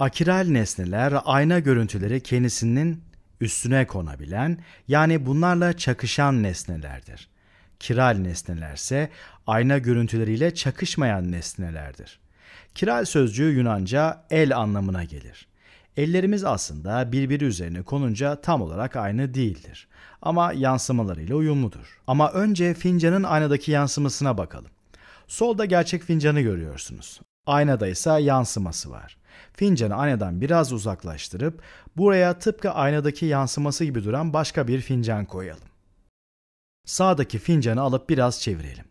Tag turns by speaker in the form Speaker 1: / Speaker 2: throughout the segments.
Speaker 1: Akiral nesneler ayna görüntüleri kendisinin üstüne konabilen yani bunlarla çakışan nesnelerdir. Kiral nesnelerse ayna görüntüleriyle çakışmayan nesnelerdir. Kiral sözcüğü Yunanca el anlamına gelir. Ellerimiz aslında birbiri üzerine konunca tam olarak aynı değildir. Ama yansımalarıyla uyumludur. Ama önce fincanın aynadaki yansımasına bakalım. Solda gerçek fincanı görüyorsunuz. Aynada ise yansıması var. Fincanı aynadan biraz uzaklaştırıp buraya tıpkı aynadaki yansıması gibi duran başka bir fincan koyalım. Sağdaki fincanı alıp biraz çevirelim.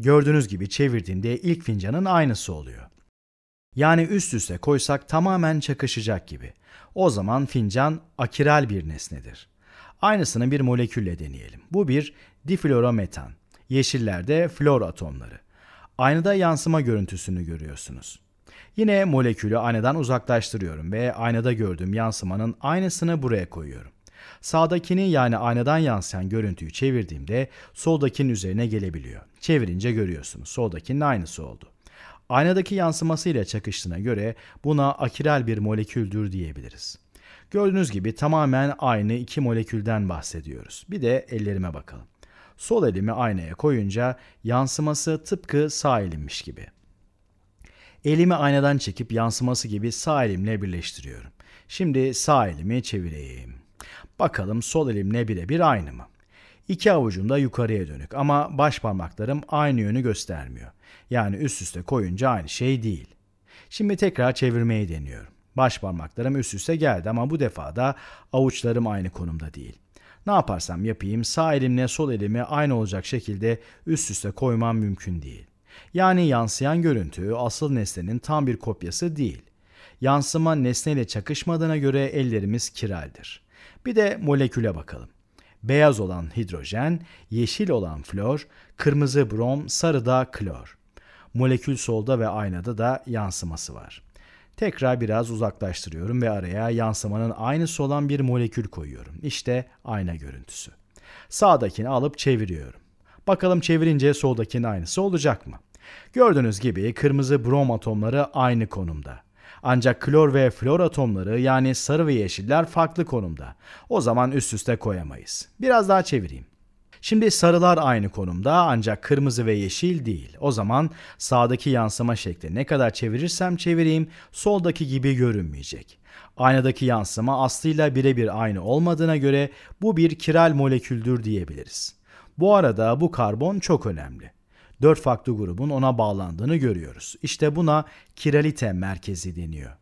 Speaker 1: Gördüğünüz gibi çevirdiğimde ilk fincanın aynısı oluyor. Yani üst üste koysak tamamen çakışacak gibi. O zaman fincan akiral bir nesnedir. Aynısını bir molekülle deneyelim. Bu bir diflorometan. Yeşillerde flor atomları. Aynada yansıma görüntüsünü görüyorsunuz. Yine molekülü aynadan uzaklaştırıyorum ve aynada gördüğüm yansımanın aynısını buraya koyuyorum. Sağdakini yani aynadan yansıyan görüntüyü çevirdiğimde soldakinin üzerine gelebiliyor. Çevirince görüyorsunuz soldakinin aynısı oldu. Aynadaki yansımasıyla çakıştığına göre buna akiral bir moleküldür diyebiliriz. Gördüğünüz gibi tamamen aynı iki molekülden bahsediyoruz. Bir de ellerime bakalım. Sol elimi aynaya koyunca yansıması tıpkı sağ elimmiş gibi. Elimi aynadan çekip yansıması gibi sağ elimle birleştiriyorum. Şimdi sağ elimi çevireyim. Bakalım sol elimle birebir aynı mı? İki avucum da yukarıya dönük ama baş parmaklarım aynı yönü göstermiyor. Yani üst üste koyunca aynı şey değil. Şimdi tekrar çevirmeyi deniyorum. Baş parmaklarım üst üste geldi ama bu defa da avuçlarım aynı konumda değil. Ne yaparsam yapayım sağ elimle sol elimi aynı olacak şekilde üst üste koymam mümkün değil. Yani yansıyan görüntü asıl nesnenin tam bir kopyası değil. Yansıma nesneyle çakışmadığına göre ellerimiz kiraldir. Bir de moleküle bakalım. Beyaz olan hidrojen, yeşil olan flor, kırmızı brom, sarı da klor. Molekül solda ve aynada da yansıması var. Tekrar biraz uzaklaştırıyorum ve araya yansımanın aynısı olan bir molekül koyuyorum. İşte ayna görüntüsü. Sağdakini alıp çeviriyorum. Bakalım çevirince soldakinin aynısı olacak mı? Gördüğünüz gibi kırmızı brom atomları aynı konumda. Ancak klor ve flor atomları yani sarı ve yeşiller farklı konumda. O zaman üst üste koyamayız. Biraz daha çevireyim. Şimdi sarılar aynı konumda ancak kırmızı ve yeşil değil. O zaman sağdaki yansıma şekli ne kadar çevirirsem çevireyim soldaki gibi görünmeyecek. Aynadaki yansıma aslıyla birebir aynı olmadığına göre bu bir kiral moleküldür diyebiliriz. Bu arada bu karbon çok önemli. Dört farklı grubun ona bağlandığını görüyoruz. İşte buna kiralite merkezi deniyor.